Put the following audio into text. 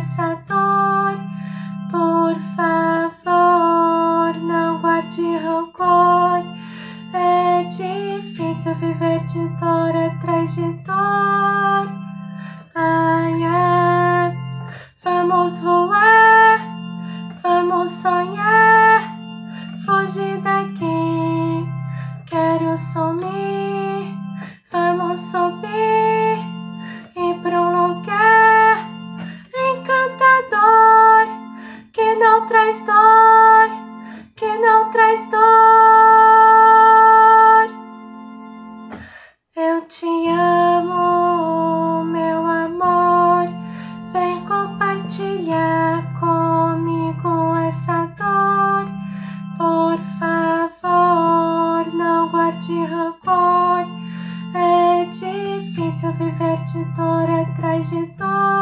essa dor. Por favor, não guarde rancor. É difícil viver de dor é atrás de dor. Ai, ai, vamos voar, vamos sonhar, fugir daqui. Quero sumir, vamos subir. Não traz dor, que não traz dor. Eu te amo, meu amor, vem compartilhar comigo essa dor. Por favor, não guarde rancor. É difícil viver de dor atrás de dor.